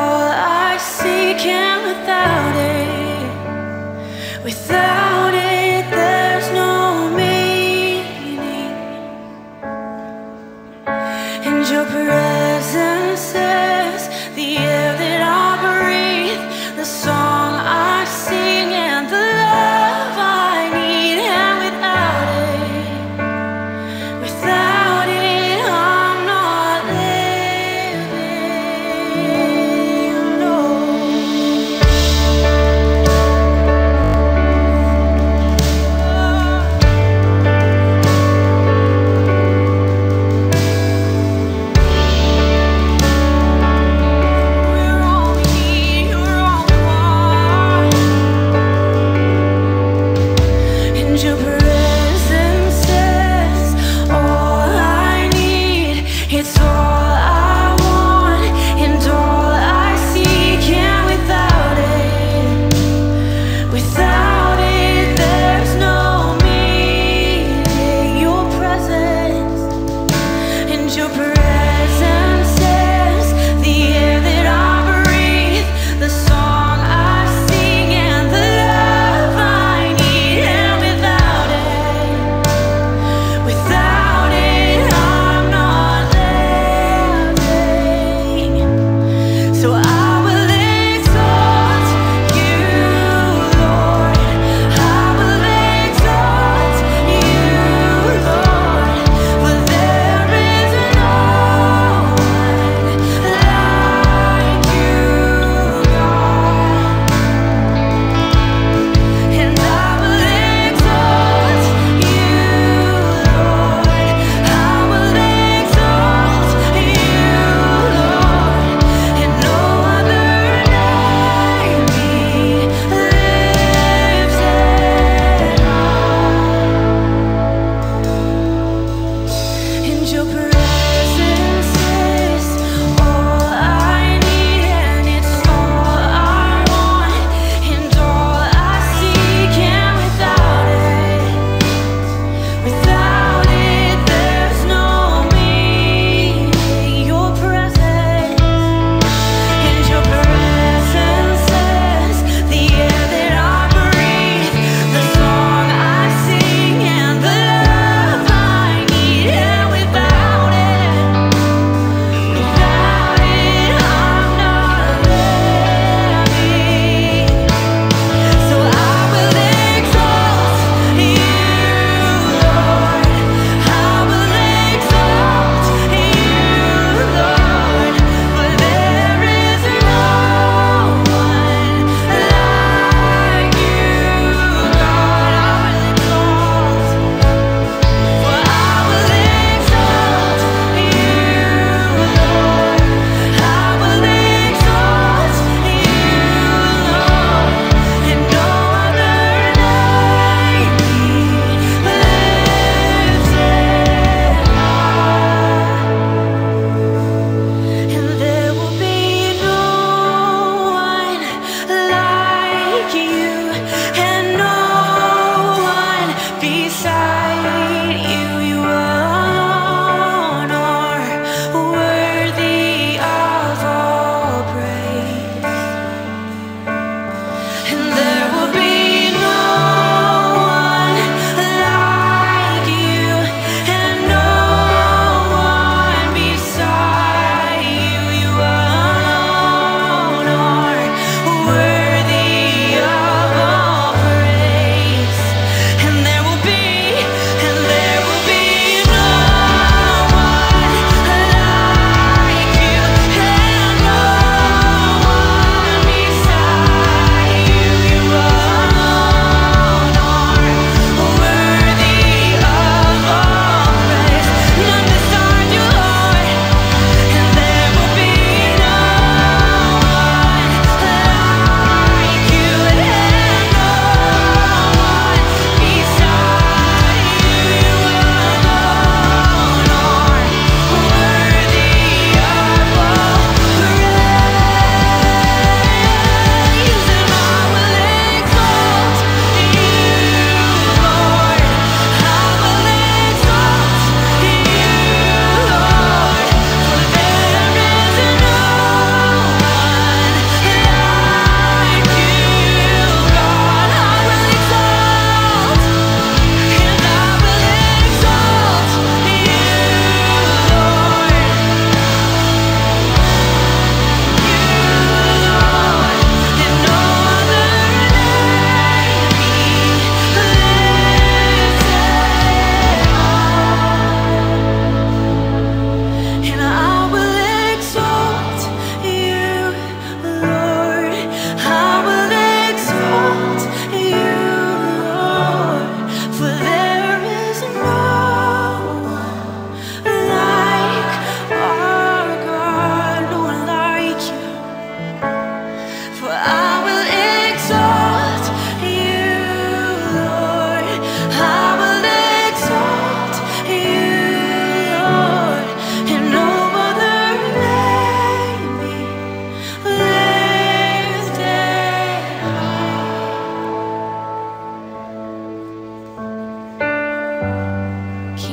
all I seek. And without it, without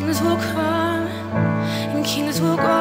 kings will come and kings will go.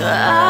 So I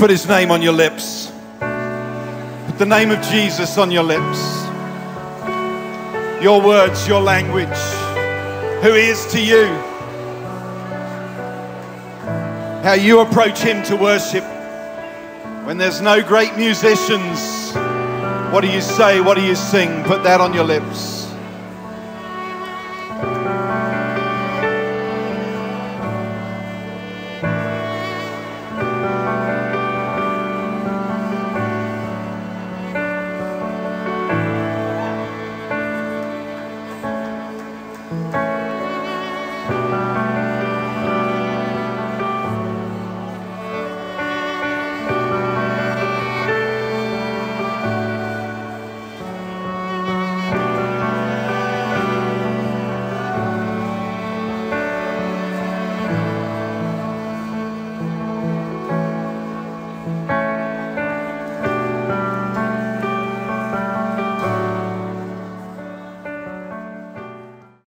put his name on your lips. Put the name of Jesus on your lips. Your words, your language. Who he is to you. How you approach him to worship. When there's no great musicians, what do you say? What do you sing? Put that on your lips.